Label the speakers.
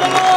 Speaker 1: the Lord.